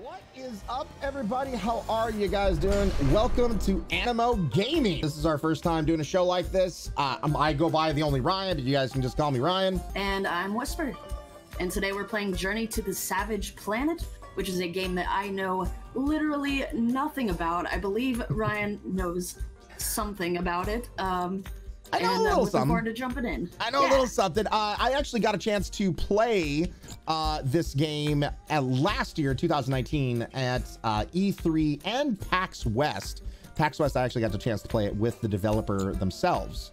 What is up, everybody? How are you guys doing? Welcome to Animo Gaming. This is our first time doing a show like this. Uh, I go by the only Ryann, but you guys can just call me Ryann. And I'm Whisper. And today we're playing Journey to the Savage Planet, which is a game that I know literally nothing about. I believe Ryann knows something about it. Um, I know and a I'm little looking something. forward to jumping in. I know a little something. Uh, I actually got a chance to play uh, this game at last year, 2019, at uh, E3 and PAX West. PAX West, I actually got the chance to play it with the developer themselves,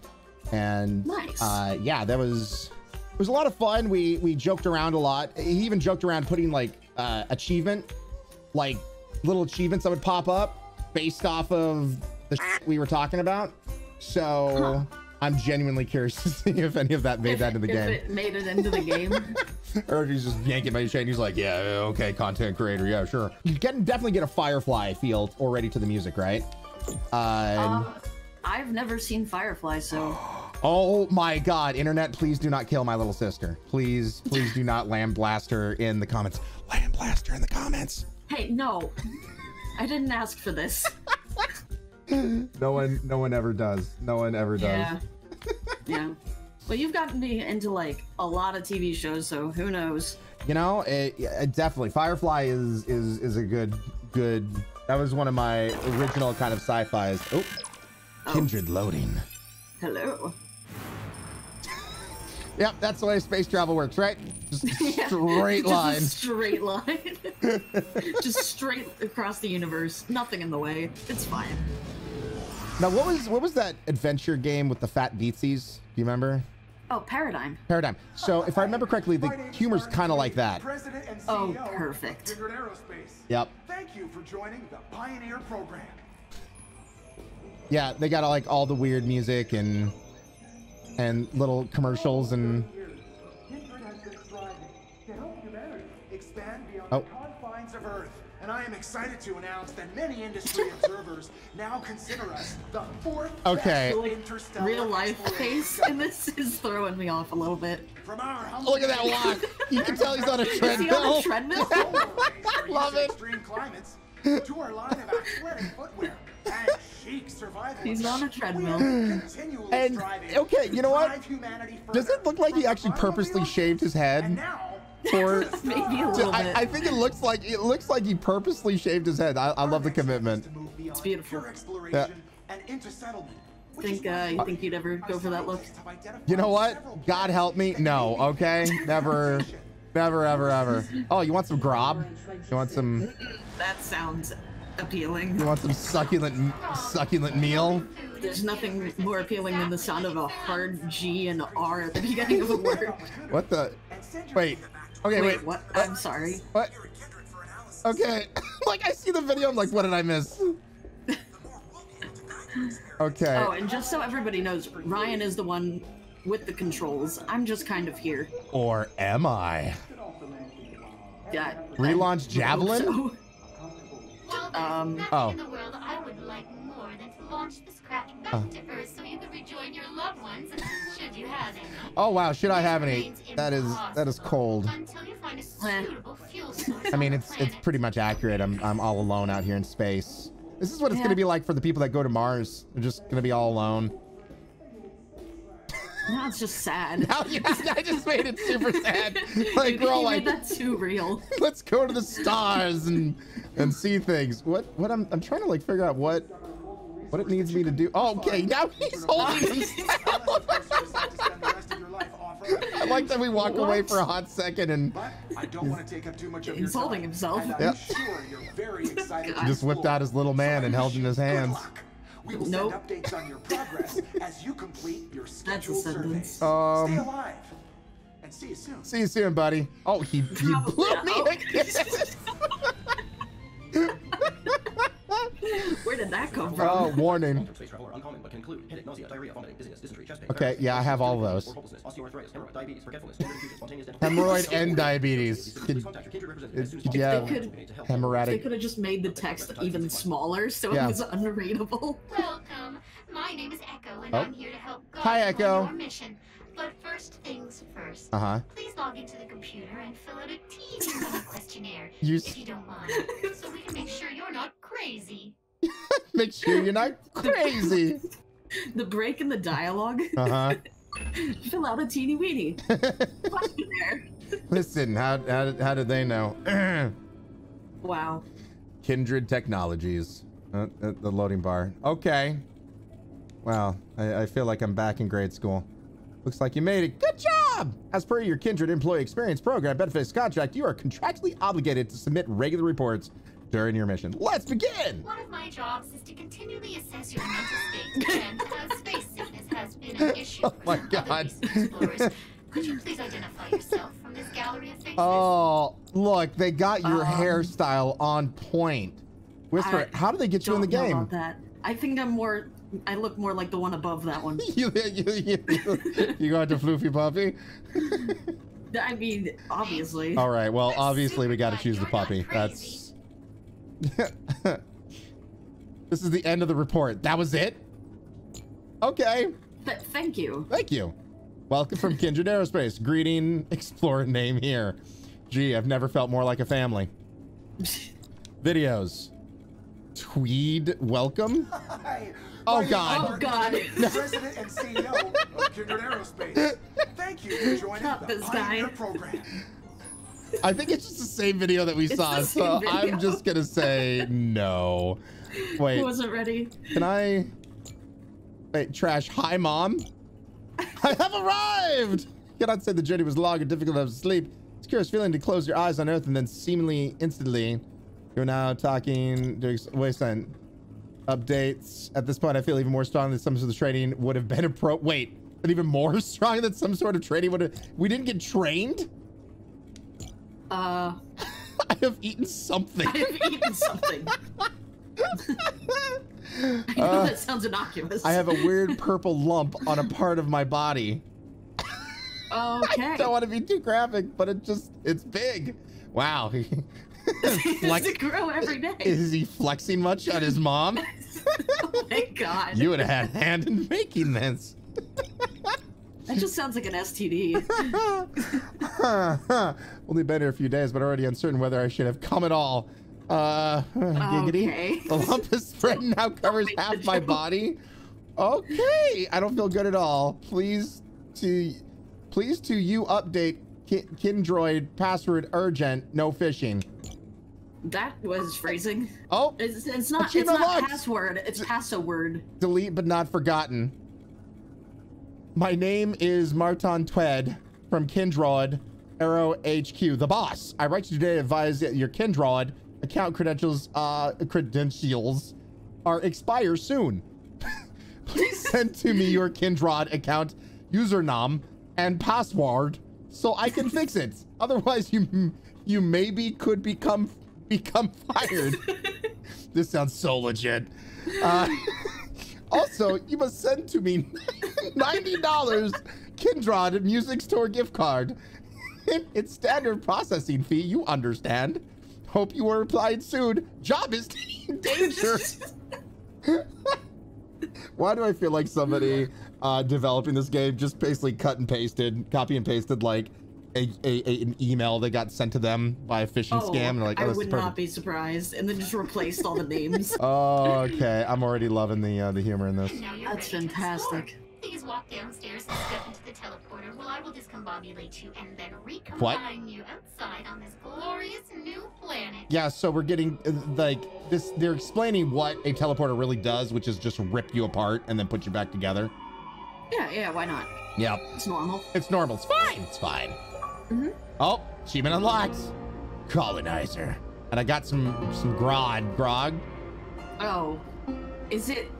and Nice. uh, yeah, that was it was a lot of fun. We we joked around a lot. He even joked around putting like uh, achievement, like little achievements that would pop up based off of the we were talking about. So. I'm genuinely curious to see if any of that made that into the if game, it made it into the game. or if he's just yanking my chain. He's like, "Yeah, okay, content creator, yeah, sure." You can definitely get a Firefly feel already to the music, right? Uh, uh, I've never seen Firefly, so oh my God, internet! Please do not kill my little sister. Please, please do not lamb blaster in the comments. Lamb blaster in the comments. hey, no, I didn't ask for this. No one, no one ever does. No one ever does. Yeah, yeah. Well, you've gotten me into like a lot of TV shows, so who knows? You know, it, it definitely Firefly is is is a good good. That was one of my original kind of sci-fi's. Oh, kindred loading. Hello. Yep, that's the way space travel works, right? Just Yeah. straight Just a line. straight line. Just straight across the universe. Nothing in the way. It's fine. Now, what was what was that adventure game with the fat beatsies? Do you remember? Oh, Paradigm. Paradigm. So, if I remember correctly, the humor's kind of like that. President and Oh, CEO of perfect. Kindred Aerospace. Yep. Thank you for joining the Pioneer program. Yeah, they got like all the weird music and and little commercials and Kindred am excited to announce that many industry observers now consider us the fourth Okay. interstellar real life face in this is throwing me off a little bit. From our look at that walk. You can tell he's on a Is he on a treadmill. treadmill? Love it. Extreme climates to our line of athletic footwear and chic survival. He's on a treadmill. Continually And, striving okay, you know what? Does it look like he actually the bottom of the purposely shaved his head? And now, For Maybe a little I, bit. I think it looks like it looks like he purposely shaved his head. I, I love the commitment. It's beautiful. Yeah. And into settlement, which Think, uh, why you think you'd ever go for that look? scientists have identified You know what? God help me. No, okay? Never, never, ever, ever. Oh, you want some grob? You want some? That sounds appealing. You want some succulent, succulent meal? There's nothing more appealing than the sound of a hard G and R at the beginning of a word. What the? Wait. Okay, wait. Wait, what? I'm sorry. What? Okay. like I see the video. I'm like, what did I miss? Okay. Oh, and just so everybody knows, Ryann is the one with the controls. I'm just kind of here. Or am I? Yeah. Relaunch Javelin? So, Well, there's Um, nothing Oh. In the world I would like more than to launch this craft back to Earth so you can rejoin your loved ones, should you have any. Oh wow, should I have any? That is that is cold. Until you find a suitable fuel source I mean, it's it's pretty much accurate. I'm I'm all alone out here in space. This is what it's Yeah. gonna be like for the people that go to Mars. They're just gonna be all alone. now it's just sad. Now, yes, I just made it super sad. Like we're all like, that's too real. let's go to the stars and and see things. What what I'm I'm trying to like figure out what what it needs me to do. Oh, okay, now he's holding himself. I like that we walk away for a hot second and But I don't want to take up too much of your He's holding time, himself. and I'm Yep. sure you're very excited to just whipped out his little man So and held in his hands. luck. We will Nope. send updates on your progress as you complete your scheduled sentence. surveys. Um, Stay alive and see you soon. See you soon, buddy. Oh, he, he blew me again. Where did that come oh, from? Oh, warning. Long-term space travel are uncommon, but can include headache, nausea, diarrhea, vomiting, dizziness, dysentery, chest pain. Okay, yeah, I have all those. or hopelessness, osteoarthritis, hemorrhoid, diabetes, forgetfulness, morbid confusion, spontaneous death. Hemorrhoid and diabetes. Please Could, contact your kindred representative as soon as could you possible. have They could- to help. They could have just made the text even smaller so Yeah. it was unreadable. Welcome. My name is EKO, and Oh. I'm here to help guide Hi, you EKO. on your mission. But first things first. Uh huh. Please log into the computer and fill out a teeny little questionnaire, You if you don't mind. so we can make sure you're not crazy. Make sure you're not crazy. The break in the dialogue. Uh huh. Fill out a teeny weeny. What's in there? huh. Listen, how, how, did- how did they know? Wow. Kindred Technologies. Uh, uh, the loading bar. Okay. Wow. I, I feel like I'm back in grade school. Looks like you made it. Good job! As per your Kindred Employee Experience Program benefits contract, you are contractually obligated to submit regular reports during your mission. Let's begin! One of my jobs is to continually assess your mental state, and as space sickness has been an issue Oh my God. could you please identify yourself from this gallery of faces? Oh, look, they got your Um, hairstyle on point. Whisper, I how do they get you in the Don't know game? about that. I think I'm more. I look more like the one above that one. you, you, you, you, you got the floofy puppy? I mean, obviously. All right, well, I'm obviously we got to choose the you're puppy. That's. this is the end of the report. That was it? Okay, Th- thank you. thank you. Welcome from Kindred Aerospace. Greeting, explorer name here. Gee, I've never felt more like a family. Videos. Tweed, welcome. Hi. Oh, Ryan God. Martin, Oh, God. President and CEO of Kindred Aerospace. Thank you for joining Not the this guy. Pioneer program. I think it's just the same video that we It's saw, so video. I'm just gonna say no. Wait, Wasn't ready. can I? Wait, trash. Hi, mom. I have arrived. Cannot say the journey was long and difficult to sleep. It's a curious feeling to close your eyes on Earth and then seemingly instantly, you're now talking. Doing wasteland updates. At this point, I feel even more strong that some sort of training would have been a pro. Wait, but even more strong that some sort of training would have. We didn't get trained. Uh, I have eaten something. I've eaten something. I know Uh, that sounds innocuous. I have a weird purple lump on a part of my body. Okay. I don't want to be too graphic, but it just, it's big. Wow. Flex, it grow every day? is he flexing much on his mom? oh my god. You would have had a hand in making this. That just sounds like an STD. Only been here a few days, but already uncertain whether I should have come at all. Uh, giggity. Okay. The lump is spread now covers half my body. Okay, I don't feel good at all. Please to, please to you update Ki- Kindroid password urgent. No phishing. That was phrasing. Oh, It's, it's not. It's not locked. password. It's password. delete but not forgotten. My name is Martin Twed from Kindrod Arrow HQ, the boss. I write you today to advise that your Kindrod account credentials uh credentials are expire soon. Please send to me your Kindrod account username and password so I can fix it. Otherwise, you you maybe could become become fired. this sounds so legit. Uh, also, you must send to me $90 Kindrod Music Store gift card. it's standard processing fee, you understand. Hope you are replied soon. Job is in danger. Why do I feel like somebody uh, developing this game just basically cut and pasted, copy and pasted like a, a, a- an email that got sent to them by a phishing Oh, scam? And they're like, oh, I this is would perfect. not be surprised, and then just replaced all the names. Oh, okay. I'm already loving the uh, the humor in this. And That's ready to explore. fantastic. Please walk downstairs and step into the teleporter while I will discombobulate you and then recombine you outside on this glorious new planet. Yeah, so we're getting uh, like this. They're explaining what a teleporter really does, which is just rip you apart and then put you back together. Yeah, yeah. Why not? Yeah. It's normal. it's normal. It's fine. It's fine. Mhm. Oh, achievement unlocked. Colonizer. And I got some some grob. Grob. Oh, is it?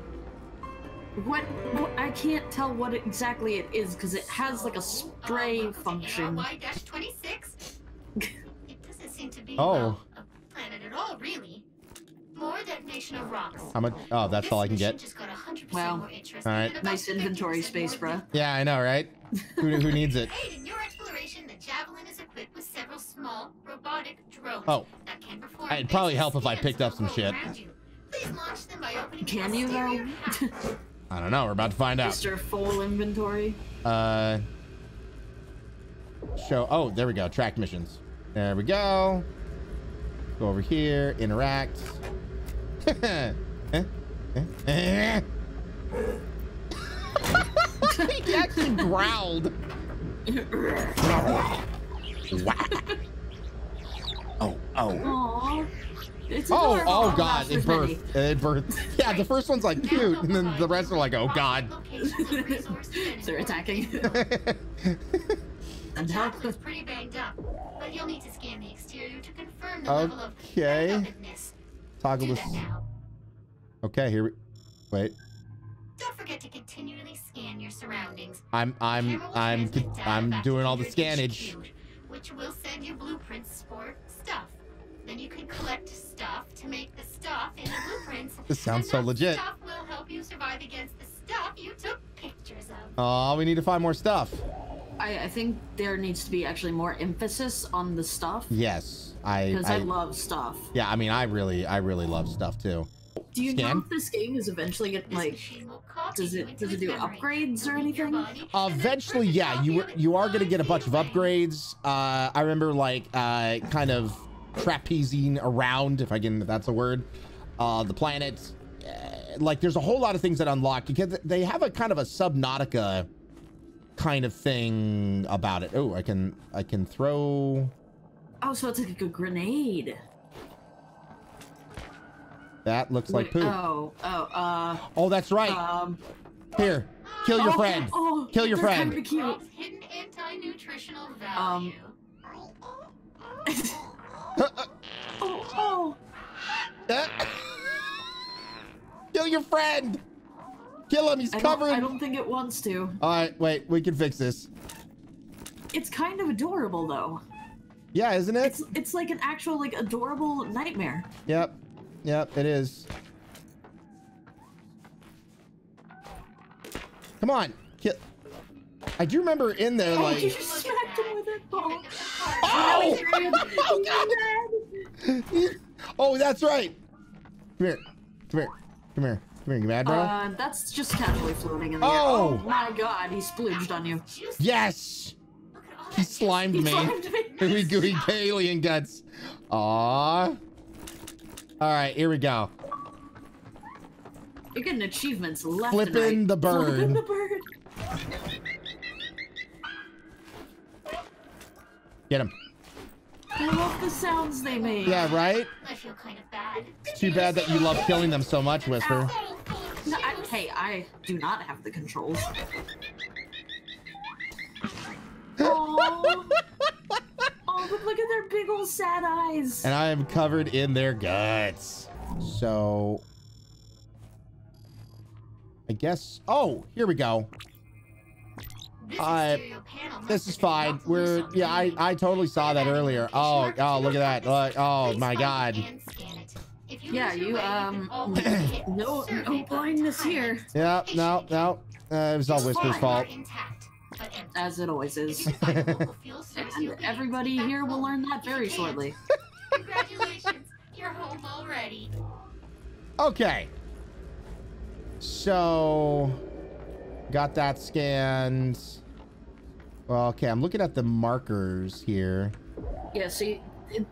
What, what? I can't tell what exactly it is because it has like a spray Uh, function. Y-26? it doesn't seem to be Oh. well, a planet at all, really. More detonation of rocks. How much? Oh, that's This all I can get. Just got 100% Wow. interesting All right. Nice inventory space, more bruh. Yeah, I know, right? Who, who needs it? Aid in your exploration, the Javelin is equipped with several small robotic drones Oh. that can perform It'd probably help if I picked up some shit. world around you. Please launch them by opening Can you though? I don't know. We're about to find out. Mr. Full Inventory. Uh, show. Oh, there we go. Track missions. There we go. Go over here, interact. He actually growled. oh, oh. Aww. It's Oh, adorable. oh gosh, god, it birthed. It birthed. Yeah, the first one's like cute, and then the rest are like, oh god. They're attacking. and help. It's pretty banged up, but you'll need to scan the exterior to confirm the level of Okay. Toggle this. Okay, here we. Wait, Don't forget to continually scan your surroundings. I'm I'm I'm I'm doing all the scannage. HQ, which will send you blueprints for stuff. Then you can collect stuff to make the stuff in the blueprints. This sounds so legit. Stuff will help you survive against the stuff you took pictures of. Oh, we need to find more stuff. I, I think there needs to be actually more emphasis on the stuff. Yes, I. Because I, I love stuff. yeah, I mean, I really, I really love stuff too. Do you Scan? know if this game is eventually get like machine will copy does it- does it do upgrades or anything? body, Eventually, yeah, you copy were of you are gonna get a bunch of upgrades. Uh, I remember like uh, kind of trapezing around, if I can, if that's a word, uh, the planet. Uh, like, there's a whole lot of things that unlock because they have a kind of a Subnautica kind of thing about it. Oh, I can I can throw. Oh, so it's like a grenade. That looks like Wait, poop. Oh, oh, uh, Oh, that's right. um. Here, kill your oh, friend. Oh, Kill your friend. Kinda cute. Hidden anti-nutritional Um. Oh, oh. Uh, Kill your friend. Kill him. He's I don't. I don't think it wants to. All right, wait. We can fix this. It's kind of adorable though. Yeah, isn't it? It's it's like an actual like adorable nightmare. Yep. Yep, it is. Come on. Kill. I do remember in there, Oh, you like. just smacked him with it. Oh, Oh! oh God. oh, that's right. Come here. Come here. Come here. Come here. You mad, bro? Uh, that's just casually floating in the Oh! air. Oh my God, he splooged on you. yes. Look at all He slimed He me. slimed me. Gooey gooey alien guts. Aw. All right, here we go. You're getting achievements left Flipping and right. the bird. Flipping the bird. Get him. I love the sounds they make. Yeah, right? I feel kind of bad. Too bad that you love killing them so much, Whisper. No, I, hey, I do not have the controls. Oh, oh, but look at their big old sad eyes. And I am covered in their guts. So. I guess. Oh, here we go. This I- exterior panel must This is fine. We're yeah. I. I totally saw that earlier. Oh oh look at that. Look oh my god. it and scan it. If you Yeah, you, um, no- no blindness here. Yeah no no. Uh, it was all You'll Whisper's fault. are intact, but empty. As it always is. you find a local fuel source, And everybody here will learn that very shortly. Congratulations, you're home already. Okay. So got that scanned. Well, okay. I'm looking at the markers here. Yeah, see, it,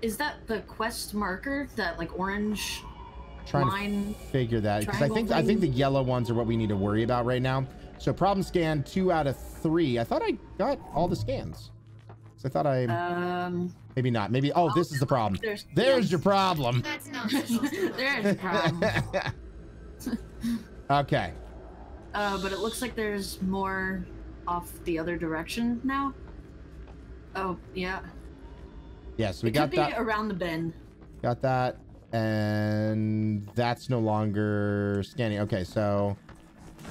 is that the quest marker? That like orange Trying line? to figure that because I triangle think I think the yellow ones are what we need to worry about right now. So problem scan two out of three. I thought I got all the scans. So I thought I Um, maybe not. Maybe oh this is the problem. there's There's your problem. That's not there's the problem. okay. Uh, but it looks like there's more off the other direction now. Oh yeah, Yes, we it got that. around the bend. Got that. And that's no longer scanning. Okay, so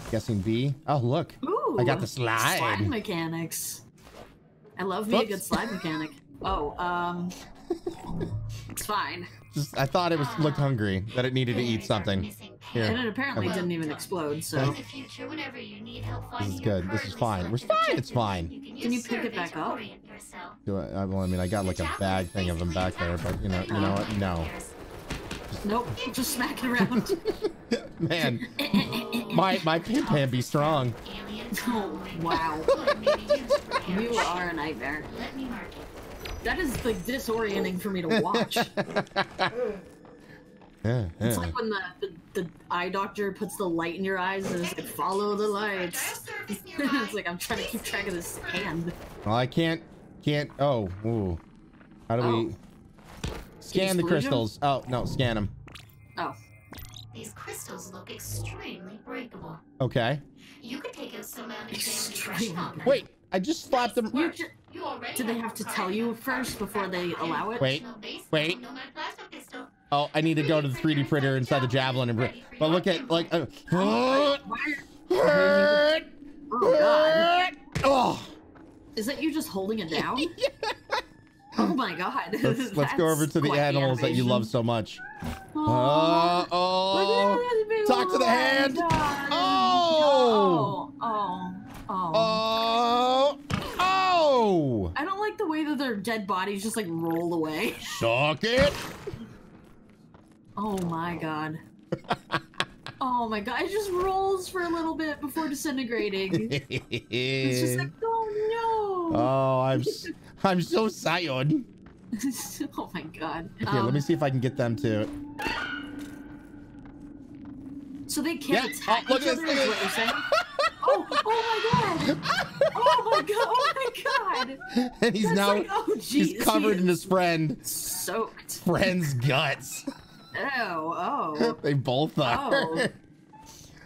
guessing B. Oh, look. Ooh, I got the slide. Slide mechanics. I love me a good slide mechanic. Oh, um, it's fine. Just I thought it was looked hungry that it needed to eat something. Here. And it apparently Okay. didn't even explode. So In future, whenever you need help This is good. This is fine. We're fine. It's fine. Can, Can you pick it back up? orient. Do I, I- well, I mean, I got like a bag thing of them back there, but you know, you know what? No, nope, just smack it around. man, my my pin pan be strong. Oh wow, Good, maybe use it for you parachute. are a nightmare. Let me mark it. That is like disorienting for me to watch. Yeah, It's like when the, the, the eye doctor puts the light in your eyes and it's like, follow the lights. it's like I'm trying to keep track of this hand. Well, I can't, can't. Oh, ooh. How do we Oh. scan the splooge 'em? crystals? Oh no, scan them. Oh, These crystals look extremely breakable. Okay. You could take out some out and Extremely examine on them. Wait, I just slapped them. Do they have to tell you first before they allow it? Wait, wait. aluminum plasma pistol. Oh, I need to go to the 3D printer inside the javelin and. But look at like. Uh, Why are- Oh god. oh. Is that you just holding it down? Oh my god. Let's, let's go over to the animals that you love so much. Oh, Oh, oh. Talk to the hand. dog. Oh. Oh, oh, oh. Oh. Oh. I don't like the way that their dead bodies just like roll away. Suck it. Oh my god. Oh my god, it just rolls for a little bit before disintegrating. It's just like, oh no. oh, I'm I'm so sad. oh my god. Let Um, me see if I can get them to. So they can't attack oh, look each at other, this, is what at you're saying? Oh, oh my god! Oh my god! Oh my god! and he's That's now like, oh he's covered in his friend soaked. friend's guts. Oh, oh, they both are. oh.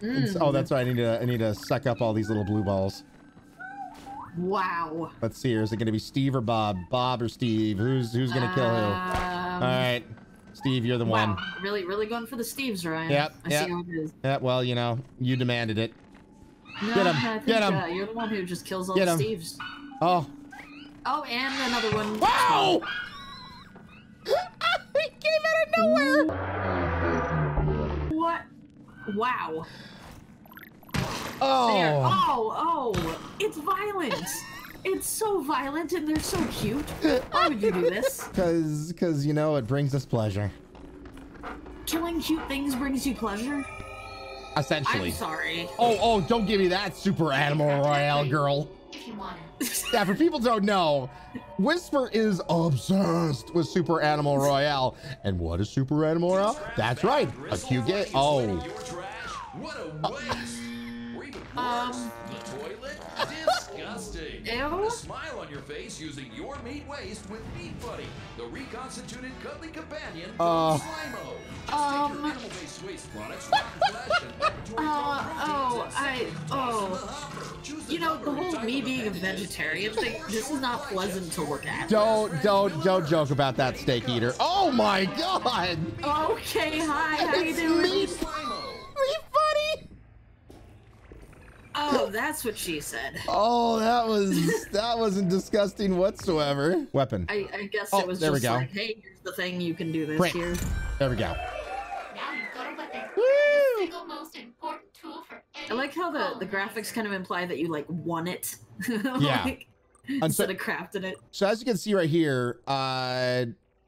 It's- oh, that's right. I need to I need to suck up all these little blue balls. Wow. Let's see here. Is it going to be Steve or Bob? Bob or Steve? Who's who's going to kill who? Um, All right, Steve, you're the Wow. one. Really, really going for the Steves, Ryann. Yep, I yep. see how it is. Yeah, well, you know, you demanded it. No, Get think, get 'em. Uh, you're the one who just kills all Get the 'em. Steves. Oh, Oh, and another one. wow! it came out of nowhere. What? Wow. There. Oh, Oh, oh, it's violent. It's so violent and they're so cute. Why would you do this? because because you know it brings us pleasure. Killing cute things brings you pleasure? Essentially. I'm sorry. Oh, oh, don't give me that super animal royale girl. If you want to. Yeah, for people don't know, Whisper is obsessed with Super Animal Royale. And what is Super Animal Royale? That's right, a cute game. Oh, Your trash? What a waste! Or even worse, Um. The toilet? Disgusting! Ew. Put a smile on your face using your meat waste with Meat Buddy, the reconstituted cuddly companion Uh. from Slimo. Just Um. animal-based waste products, rotten flesh, and laboratory Uh, oh, I, oh. You know, the whole me being a vegetarian thing, this is not pleasant to look at. don't, don't, don't joke about that steak eater. Oh my God! Okay, hi, how you It's doing? meat, Slimo. meat buddy. Oh, that's what she said. Oh, that was that wasn't disgusting whatsoever. Weapon. I, I guess Oh, it was there we just go. like, hey, here's the thing, you can do this Print. here. There we go. Now you've got a weapon. Woo! The single most important tool for any I like how the, the graphics kind of imply that you like won it. Yeah. like, And so, instead of crafting it. so as you can see right here, uh,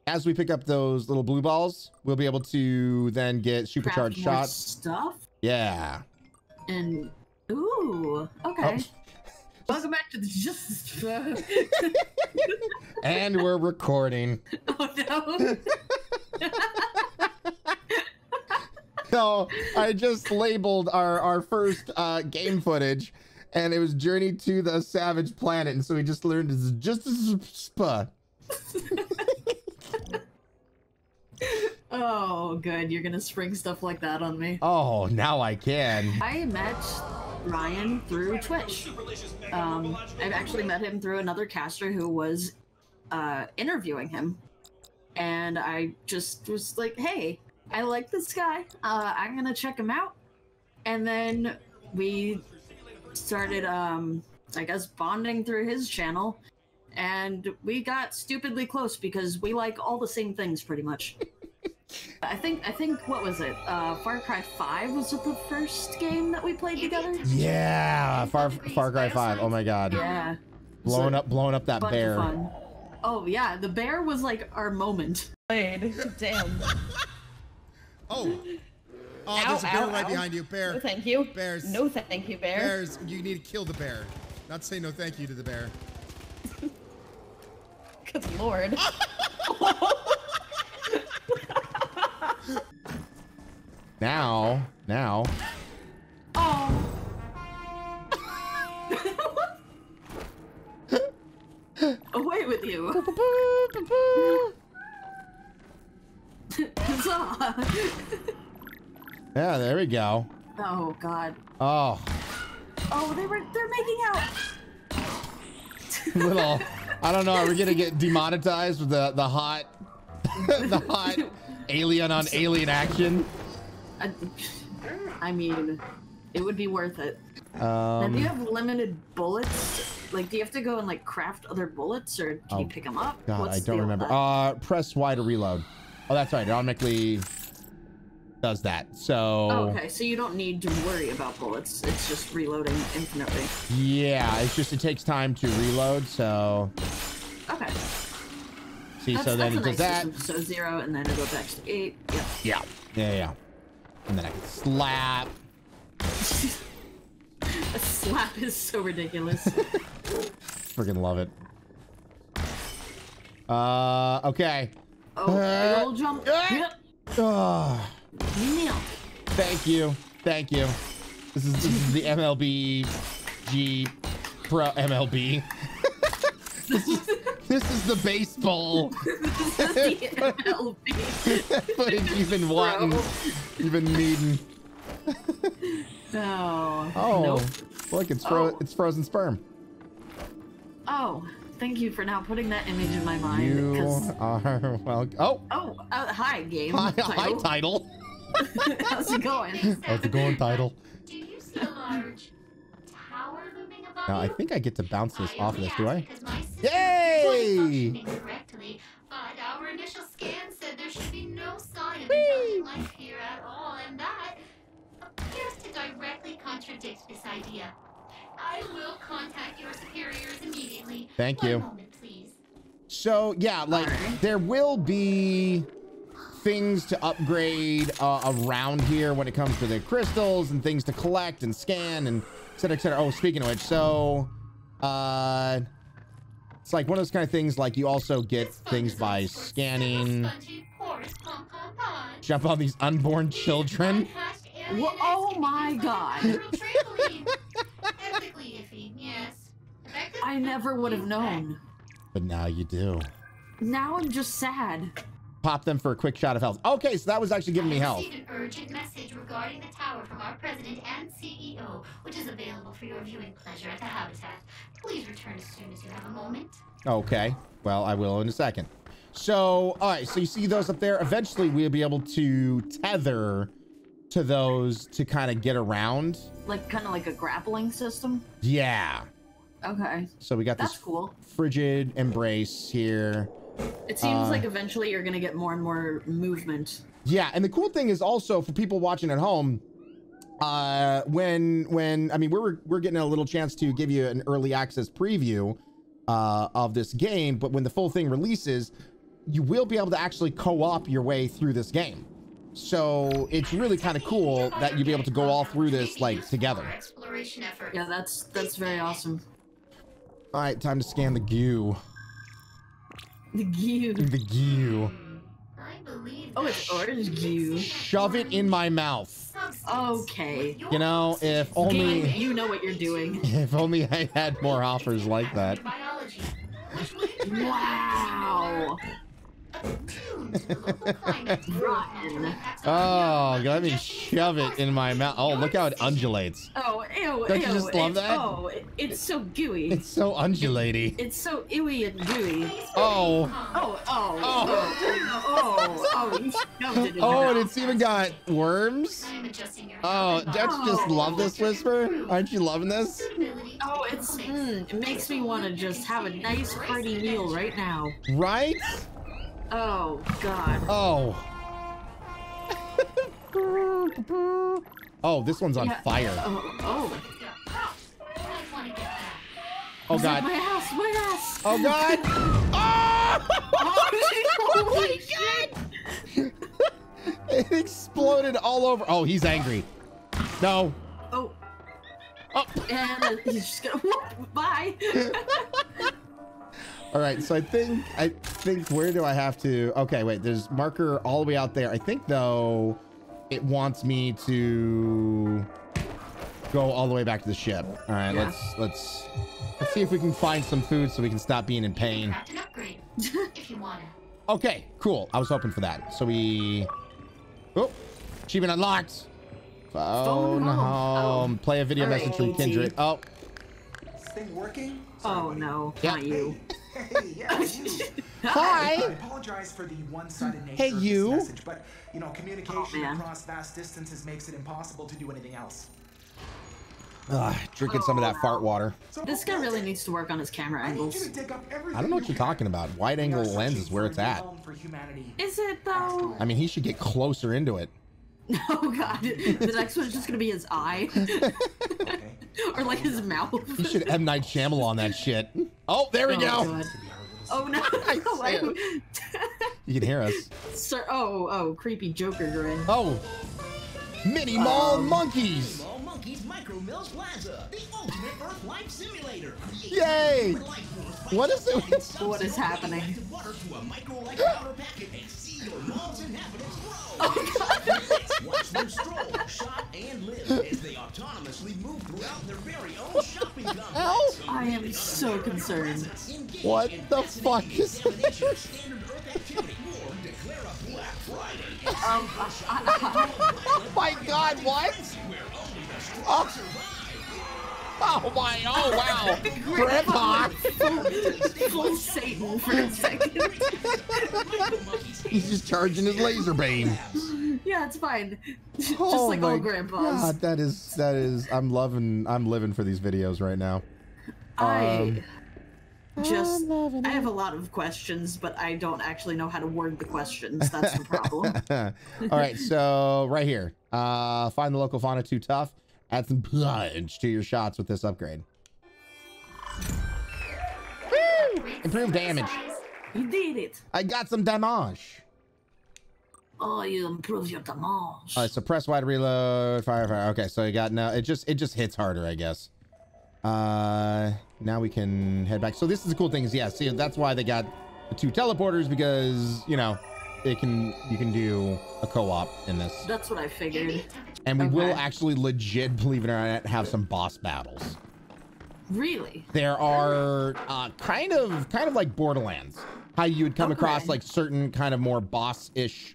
as we pick up those little blue balls, we'll be able to then get supercharged Craft more shots. Stuff Yeah. and ooh, okay. Oh, Welcome back to the Justice. and we're recording. oh no. So I just labeled our our first uh, game footage, and it was Journey to the Savage Planet, and so we just learned it's just a spa. Oh, good. You're gonna spring stuff like that on me. Oh, now I can. I met Ryann through Twitch. Um, I've actually met him through another caster who was uh, interviewing him, and I just was like, "Hey, I like this guy. Uh, I'm gonna check him out." And then we started, um, I guess, bonding through his channel, and we got stupidly close because we like all the same things pretty much. I think I think what was it? Uh, Far Cry Five was it the first game that we played together? Yeah, Far Far Cry Five. Oh my God, Yeah, blowing up, blowing up that bear. Oh yeah, the bear was like our moment. Played. Damn. Oh. Oh, Ow, there's a bear ow, right ow. behind you. Bear. No thank you. Bears. No thank you, bear. Bears. You need to kill the bear. Not say no thank you to the bear. Good lord. Now, now. Oh. Away with you. Yeah, there we go. oh god. Oh, Oh, they were they're making out. little. I don't know. Are we gonna get demonetized with the the hot, the hot alien on alien action? I, I mean, it would be worth it. now, do you Um, have limited bullets? Like, do you have to go and like craft other bullets, or can you Oh, pick them up? God, What's I don't remember. Uh, press Y to reload. Oh, that's right. It automatically does that. So Oh, okay, so you don't need to worry about bullets. It's just reloading infinitely. yeah, it's just it takes time to reload. So Okay. see, That's, so then it does nice that. system. So zero, and then it goes back to eight. Yep. Yeah, yeah, yeah. And then I can slap. A slap is so ridiculous. Freaking love it. Uh, okay. Oh, Uh, big jump. ah! Yep. Oh, Nailed. thank you, thank you. This is this is the MLB G Pro MLB. this, is, this is the baseball. This is the MLB. footage you've been wanting, Bro. you've been needing. Oh. Oh, Nope. look, it's fro- Oh. it's frozen sperm. Oh, thank you for now putting that image in my mind. You 'cause- are well. Oh, Oh, uh, hi, game. hi, hi, title. title. How's it going? How's it going, title? Do you see a large tower looming above Now I think I get to bounce this off of this, do I? because my system Yay! but our initial scan said there should be no sign of intelligent life here at all, and that appears to directly contradict this idea. I will contact your superiors immediately. Thank One you. moment. So yeah, like there will be things to upgrade uh, around here when it comes to the crystals and things to collect and scan and cetera, et cetera. Oh, speaking of which, so uh, it's like one of those kind of things. Like you also get things by scanning. simple, spongy, porous pom-pom pie. Jump on these unborn children. Unattached alien Wha- oh my God. lateral trampoline. Ethically iffy, yes. Effective I never would have known. But now you do. Now I'm just sad. Pop them for a quick shot of health. Okay, so that was actually giving me health. an urgent message regarding the tower from our president and CEO, which is available for your viewing pleasure at the Habitat. Please return as soon as you have a moment. Okay. Well, I will in a second. So, all right. So you see those up there. Eventually, we'll be able to tether to those to kind of get around. Like, kind of like a grappling system. Yeah. Okay. So we got That's this cool. frigid embrace here. It seems Uh, like eventually you're gonna get more and more movement. Yeah, and the cool thing is also for people watching at home, uh, when when I mean we're we're getting a little chance to give you an early access preview uh, of this game, but when the full thing releases, you will be able to actually co-op your way through this game. So it's really kind of cool that you'll be able to go all through this like together. Exploration effort. Yeah, that's that's very awesome. All right, time to scan the goo. The goo. The goo. I believe Oh, it's orange goo. Shove it in my mouth. Okay. You know, if only Game, you know what you're doing. if only I had more offers like that. Biology, which would Wow. Oh, let me shove it in my mouth. Oh, look how it undulates. Oh, ew, Don't you ew. just love that? Oh, it, it's so gooey. It's so undulaty. It's so ewy and gooey. Oh, Oh, oh, Oh. oh, oh, oh, you shoved it in oh, and it's even got worms. I'm adjusting your Oh, don't you just Oh. love this, Whisper? Aren't you loving this? Oh, it's, mm, it makes me want to just have a nice hearty meal right now. Right? Oh, God. Oh. oh, this one's on Yeah. fire. Oh, oh. I want to get that. Oh god. My ass, my ass. Oh god. Oh, oh my God. It exploded all over. Oh, he's angry. No. Oh, Oh. and he's just gonna. Bye. All right, so I think I think where do I have to? Okay, wait. There's marker all the way out there. I think though, it wants me to go all the way back to the ship. All right, Yeah. let's let's let's see if we can find some food so we can stop being in pain. Upgrade if you wanna. Okay, cool. I was hoping for that. So we. Oh, achievement unlocked. Phone, Phone home. home. Play a video All right, message from AT. Kindred. Oh, Is this thing working? Oh no, Yeah. not you. Hey, yeah, oh, you. I hi. apologize for the one-sided nature Hey, of you. this message, but you know, communication Oh, across vast distances makes it impossible to do anything else. Ugh, drinking some of that fart water. So This guy really needs to work on his camera I need you angles. to dig up everything I don't know what you you're talking about. Wide angle lens is where it's at. home for humanity. Is it though? I mean, he should get closer into it. Oh god, the next one's just gonna be his eye, or like his mouth. You should M Night Shyamalan on that shit. Oh, there we Oh, go. God. Oh no! I You can hear us. Sir, oh, oh, creepy Joker grin. Oh, mini mall um, monkeys. Small Monkeys Micro Mills Plaza, the ultimate Earth Life simulator. Create Yay! liquid life force by What is adding it? some What is happening? Radioactive Water to a micro-like powder packet and see your mall's inhabitants grow. Oh, Watch them stroll, shop, and live as they autonomously move throughout their very own shopping complex. I am so concerned. What the fuck is examination of standard Earth activity or declare a Black Friday. Um, Oh my God! What? Where only the strong Oh. Survive. Oh my! Oh wow! Grandpa! full Satan for a second. He's just charging his laser beam. yeah, it's fine. just Oh like my all grandpas. God, that is that is. I'm loving. I'm living for these videos right now. I Um, just I have a lot of questions, but I don't actually know how to word the questions. That's the problem. All right, so right here, uh, find the local fauna too tough. Add some punch to your shots with this upgrade. Woo! Improve damage. you did it. I got some damage. Oh, you improve your damage. All right, so press wide reload, fire, fire. Okay, so you got now. It just it just hits harder, I guess. Uh, now we can head back. So this is the cool thing is, yeah. See, that's why they got the two teleporters because you know it can you can do a co-op in this, That's what I figured. and we will actually legit, believe it or not, have some boss battles. Really? There are uh, kind of kind of like Borderlands, how you would come across like certain kind of more boss-ish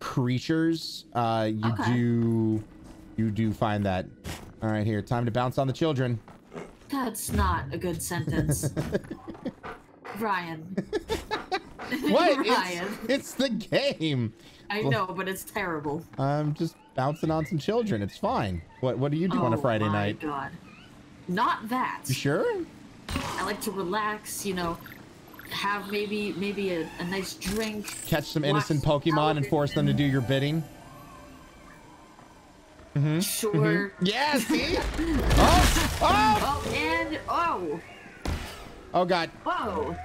creatures. Uh, you Okay. do you do find that. All right, here, time to bounce on the children. That's not a good sentence. Ryann. What? It's, it's the game. I know, but it's terrible. I'm just bouncing on some children. It's fine. What What do you do on a Oh Friday my night? God. Not that. You sure? I like to relax, you know, have maybe maybe a, a nice drink. Catch some innocent Pokemon and force them to do your bidding. Mm-hmm. Sure. Yeah. See? oh! Oh! Oh, and oh, Oh God. whoa.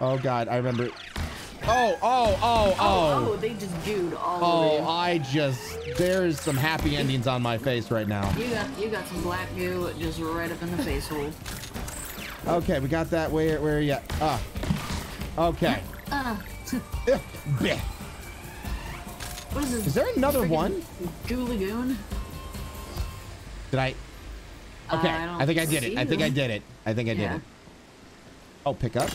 Oh God. I remember. Oh! Oh! Oh! Oh, Oh! they just gooed all Oh! over I just. There's some happy endings on my face right now. you. You got you got some black goo just right up in the face hole. Okay, we got that. Where? Where are you? at? Ah. Okay. Uh, what is this? Is there another one? Goo lagoon. Did I? Uh, Okay, I don't I think I did it. see I think I did it. I think I did Yeah. it. Oh, pick up.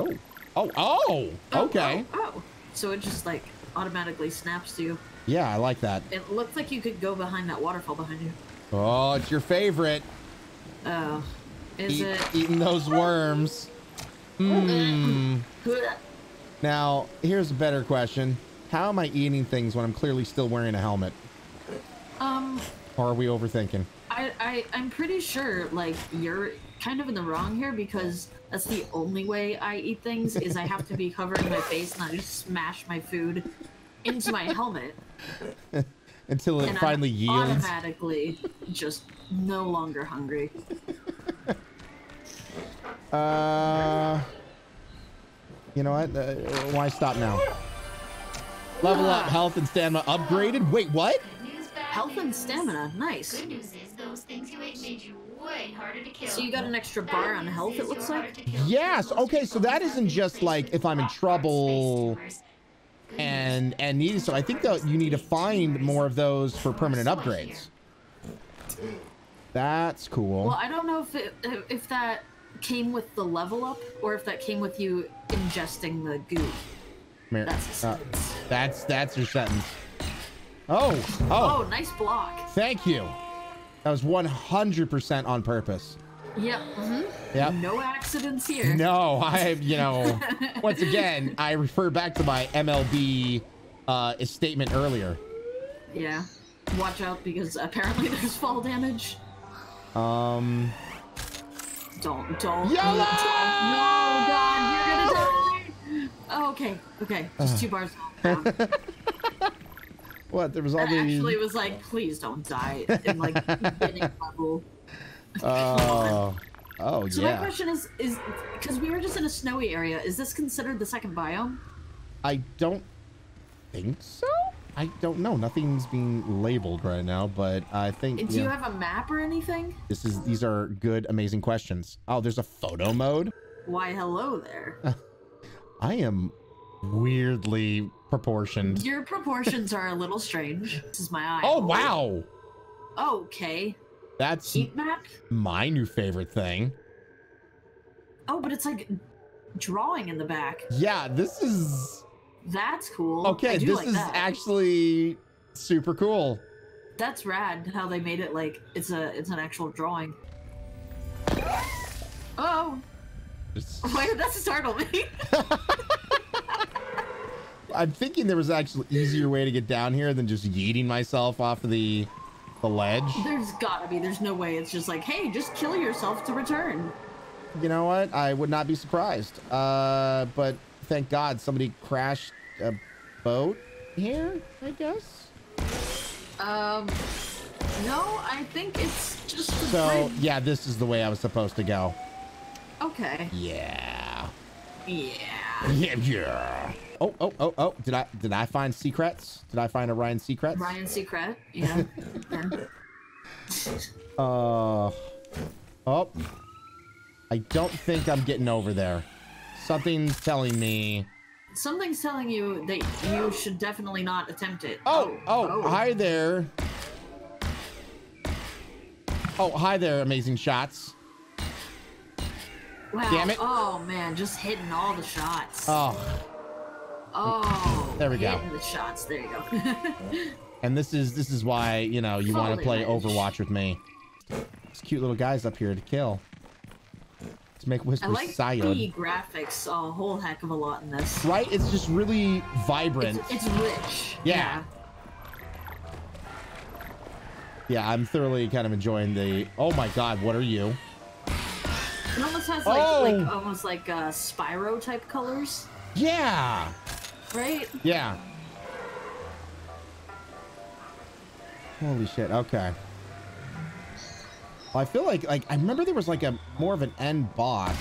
Oh. Oh. Oh. Oh, Okay. Oh, oh. so it just like automatically snaps to you. Yeah, I like that. It looks like you could go behind that waterfall behind you. Oh, it's your favorite. Oh, is Eat- it? eating those worms. Hmm. Now, here's a better question. How am I eating things when I'm clearly still wearing a helmet? Um, Or are we overthinking? I, I, I'm pretty sure like you're kind of in the wrong here because that's the only way I eat things is I have to be covering my face and I just smash my food into my helmet Until it and finally I'm yields. automatically just no longer hungry. Uh, you know what? Uh, why stop now? Level up, health and stamina upgraded. Wait, what? Health and stamina, nice. Good news, bad Health and news. stamina, nice. Good news is those things you ate made you way harder to kill. So you got an extra bar on health, it looks like? Yes. Okay. So that isn't just like if I'm in trouble and and need so I think that you need to find more of those for permanent upgrades. That's cool. Well, I don't know if it, if that came with the level up or if that came with you ingesting the goo. Mir- That's uh, that's that's your sentence. Oh, Oh, oh, nice block. thank you. That was 100% on purpose. Yep. hmm Yep. No accidents here. No, I, you know, once again, I refer back to my MLB uh, statement earlier. Yeah. Watch out because apparently there's fall damage. Um, Don't, don't. YOLO! Don't. No, God, you're gonna die. Oh, okay, okay. Just two bars. What? There was all I these. actually was like, please don't die in like beginning level. Oh, oh So my question is, is because we were just in a snowy area, is this considered the second biome? I don't think so. I don't know. Nothing's being labeled right now, but I think Do yeah, you have a map or anything? this is these are good, amazing questions. Oh, there's a photo mode. Why, hello there. I am weirdly proportioned. Your proportions are a little strange. This is my eye. Oh wow, Okay. that's Heat map? my new favorite thing. Oh, but it's like drawing in the back. Yeah, this is That's cool. Okay. This like is that. actually super cool. That's rad how they made it like it's a it's an actual drawing. Oh, It's- why did that startle me? I'm thinking there was actually easier way to get down here than just yeeting myself off of the the ledge. There's gotta be. There's no way. It's just like, hey, just kill yourself to return. You know what? I would not be surprised. Uh, but thank God somebody crashed a boat here. I guess. Um, no, I think it's just So bridge. yeah, this is the way I was supposed to go. Okay. Yeah. Yeah. Yeah. Yeah. Oh, oh, oh, oh! Did I did I find secrets? Did I find a Ryann secrets? Ryann Secret. Yeah. yeah. Uh, oh. I don't think I'm getting over there. Something's telling me. Something's telling you that you should definitely not attempt it. Oh, oh, hi there. Oh, hi there, amazing shots. Wow. damn it. Oh man, just hitting all the shots. Oh, oh. There we go. the shots. There you go. and this is this is why you know you want to play Foliage. Overwatch with me. These cute little guys up here to kill. Let's make I Whisper like Psyod. the graphics a whole heck of a lot in this. Right? It's just really vibrant. It's, it's rich. Yeah. Yeah, I'm thoroughly kind of enjoying the. Oh my God, what are you? It almost has like, Oh. like almost like uh, Spyro type colors, Yeah, right? yeah. Holy shit. Okay. Well, I feel like like I remember there was like a more of an end boss.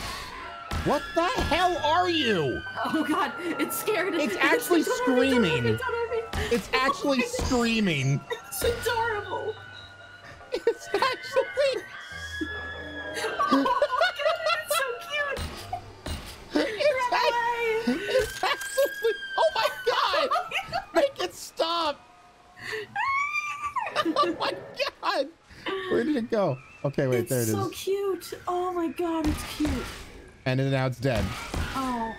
What the hell are you? Oh god, it's scared. It's actually Don't don't hurt me, screaming. don't hurt me. It's actually oh, screaming. It's adorable. It's actually. Oh, it go? Okay, wait, it's there it is. so cute. Oh my god, it's cute. And then now it's dead. Oh.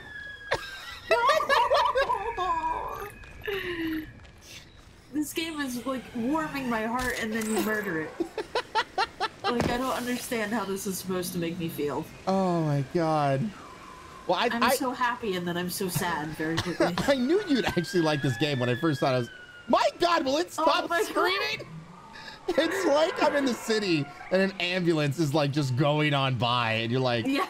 this game is like warming my heart and then you murder it. like I don't understand how this is supposed to make me feel. Oh my god. Well, I, I'm I, so happy and then I'm so sad very quickly. I knew you'd actually like this game when I first thought I was. My god, will it oh stop Oh my screaming? It's like I'm in the city and an ambulance is like just going on by, and you're like, yeah,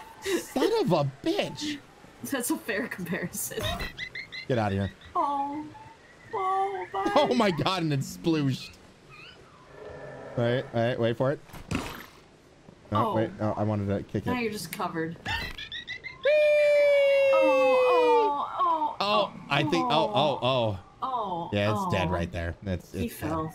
son of a bitch. that's a fair comparison. Get out of here. Oh, oh, oh bye. Oh my god, and it's splooshed. Wait, wait, wait for it. Oh, Oh. wait. Oh, I wanted to kick Now it. Now you're just covered. Oh, oh, oh. Oh, I think. Oh, oh, oh. Oh. oh yeah, it's dead oh. right there. That's He it's dead. fell.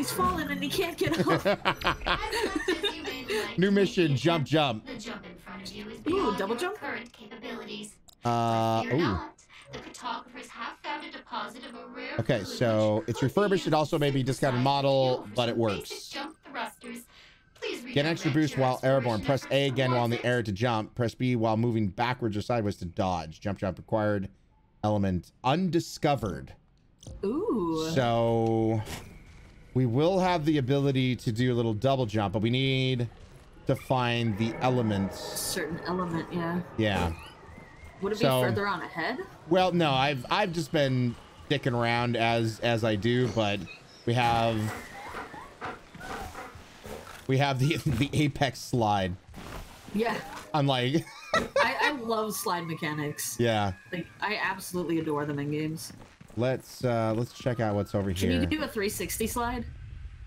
He's falling and he can't get up. As much as you may like New mission, jump, jump. The jump in front of you is Ooh, double jump? current capabilities. Uh, Fear ooh. not. The cartographers have found a deposit of a rare Okay, so it's refurbished. It also to may be discounted model, but it works. Jump thrusters. Please Get an extra boost while airborne. Press A again while in the air to jump. Press B while moving backwards or sideways to dodge. Jump, jump required. Element undiscovered. Ooh. So we will have the ability to do a little double jump, but we need to find the elements. Certain element, yeah. Yeah. Would it be further on ahead? Well, no, I've I've just been dicking around as as I do, but we have we have the the apex slide. Yeah. Unlike I, I love slide mechanics. yeah. Like I absolutely adore them in games. Let's uh let's check out what's over Can here. you do a 360 slide?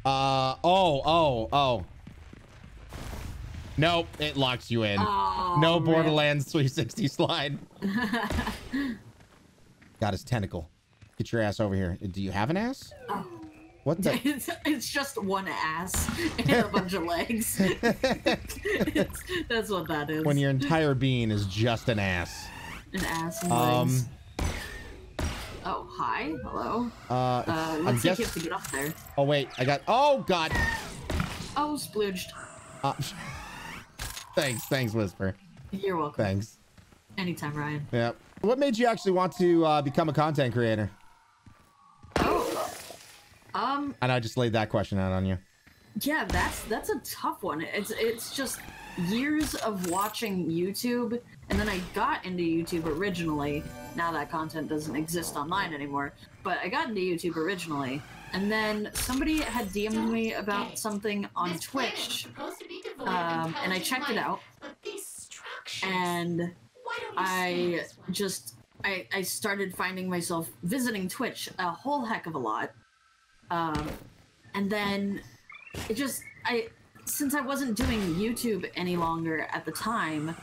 Uh oh, oh, oh. Nope, it locks you in. Oh, no rip. Borderlands 360 slide. Got his tentacle. Get your ass over here. Do you have an ass? Oh. What the? It's, it's just one ass and a bunch of legs. That's what that is. when your entire being is just an ass. an ass and Um, legs. Oh, hi. Hello. Uh, Uh, I'm let's see if guess- you have to get up there. Oh wait, I got. Oh god. Oh, splooged. Uh, thanks, thanks, Whisper. You're welcome. Thanks. Anytime, Ryann. Yeah. What made you actually want to uh, become a content creator? Oh. Um. And I just laid that question out on you. Yeah, that's that's a tough one. It's it's just years of watching YouTube, and then I got into YouTube originally. Now that content doesn't exist online anymore, but I got into YouTube originally, and then somebody had DM'd me about something on Twitch, supposed to be devoid of um, and I checked it out, But these structures. and Why don't you I scan this one? just I, I started finding myself visiting Twitch a whole heck of a lot. Um, and then it just I since I wasn't doing YouTube any longer at the time,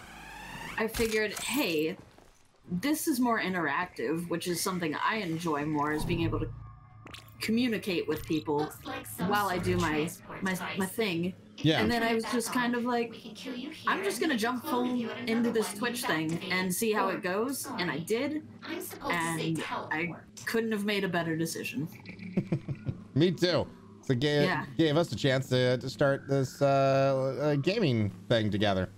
I figured, hey, this is more interactive, which is something I enjoy more is being able to communicate with people like while I do my my, my thing. Yeah. And then I was just kind of like, We can kill you here I'm just gonna jump clone full into this Twitch thing and see how it goes, and I did, I'm supposed to say and I couldn't have made a better decision. Me too. So it gave, Yeah. gave us a chance to, to start this uh, uh, gaming thing together.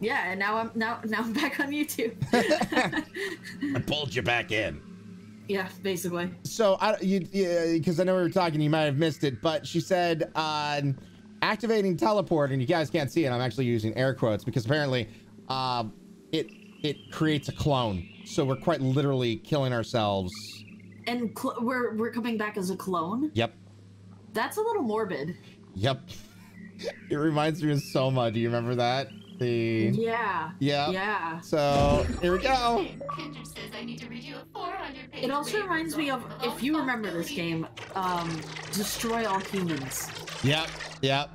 Yeah, and now I'm now now I'm back on YouTube. I pulled you back in. yeah, basically. So I you because I know we were talking, you might have missed it, but she said uh, activating teleport, and you guys can't see it. I'm actually using air quotes because apparently, uh, it it creates a clone. So we're quite literally killing ourselves. And cl- we're we're coming back as a clone. Yep. That's a little morbid. Yep. It reminds me of Soma. Do you remember that? The Yeah. yeah. Yeah. So here we go. Kindred says I need to read a 400 page It also reminds me of if you remember this game, um, Destroy All Humans. Yep. Yep.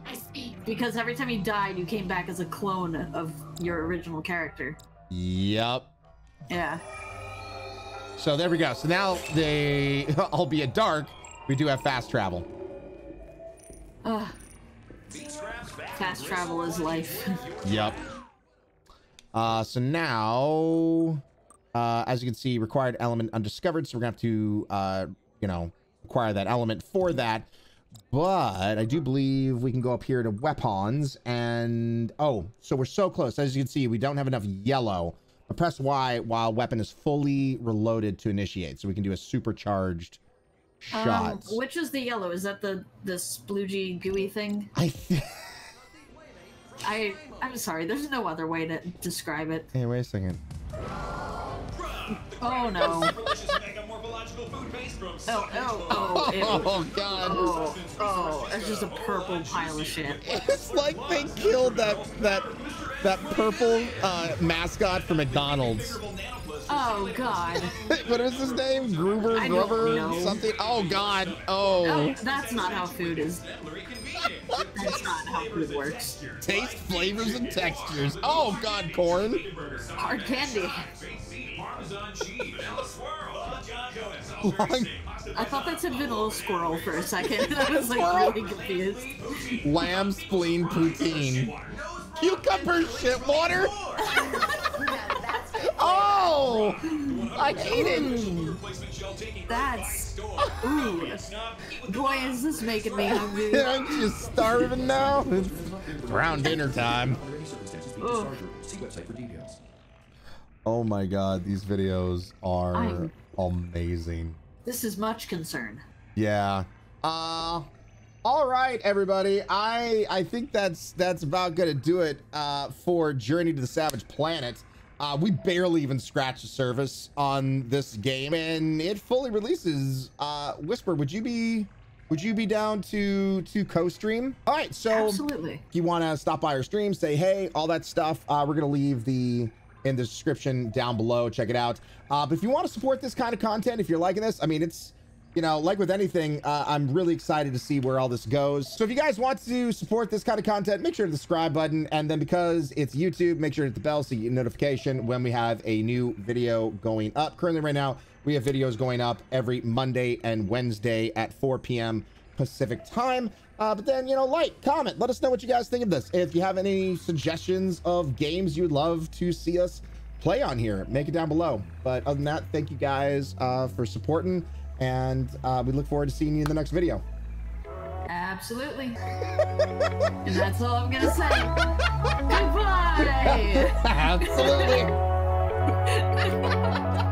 Because every time you died, you came back as a clone of your original character. Yep. Yeah. So there we go. So now they, albeit dark, we do have fast travel. Ugh. Fast travel is life. Yep. Uh, so now, uh, as you can see, required element undiscovered. So we're gonna have to, uh, you know, acquire that element for that. But I do believe we can go up here to weapons and oh, so we're so close. As you can see, we don't have enough yellow. But press Y while weapon is fully reloaded to initiate, so we can do a supercharged shot. Um, which is the yellow? Is that the the sploogey gooey thing? I. Th- I I'm sorry. There's no other way to describe it. hey, wait a second. Oh no. Delicious mega morphological food based from Oh oh oh. Ew. Oh, oh God. Oh, oh, it's just a purple pile of shit. It's like they killed that that that purple uh, mascot for McDonald's. Oh god. what is his name? Gruber, I know. something. Oh God. Oh, Oh. that's not how food is. That's not how food works. Taste, flavors, and textures. Oh God, corn. Hard candy. Long, I thought that said vanilla squirrel for a second. I was like really confused. Lamb spleen poutine. Cucumber shit water. Oh, I hate it. That's ooh. Boy, is this making me hungry. I'm just starving now. It's around dinner time. Ugh. See website for details. Oh my god, these videos are I'm- amazing. This is much concern. Yeah. Uh all right, everybody. I I think that's that's about gonna do it uh, for Journey to the Savage Planet. Uh, we barely even scratched the surface on this game, and it fully releases. Uh, Whisper, would you be would you be down to to co-stream? All right, so Absolutely. if you want to stop by our stream, say hey, all that stuff, uh, we're gonna leave the in the description down below. Check it out. Uh, but if you want to support this kind of content, if you're liking this, I mean, it's you know, like with anything, uh, I'm really excited to see where all this goes. So if you guys want to support this kind of content, make sure to the subscribe button, and then because it's YouTube, make sure to hit the bell so you get notification when we have a new video going up. Currently, right now, we have videos going up every Monday and Wednesday at 4 p.m. Pacific time. Uh, but then, you know, like, comment, let us know what you guys think of this. If you have any suggestions of games you'd love to see us play on here, make it down below. But other than that, thank you guys uh, for supporting, and uh, we look forward to seeing you in the next video. Absolutely. and that's all I'm gonna say. Goodbye. Absolutely.